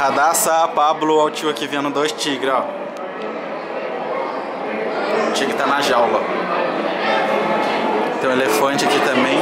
Radassa, Pablo, o tio aqui vendo dois tigres, ó. O tigre tá na jaula. Tem um elefante aqui também.